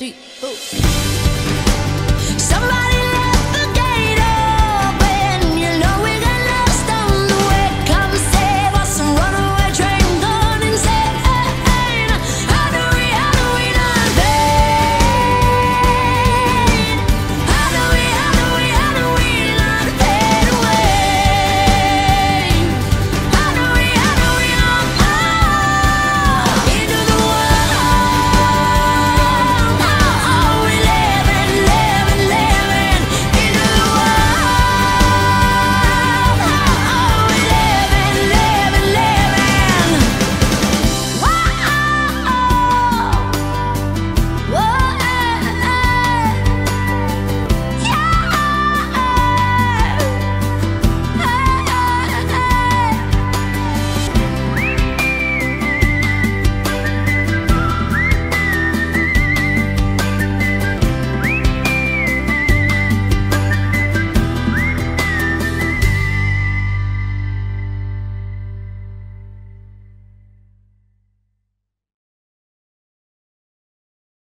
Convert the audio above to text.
three, four.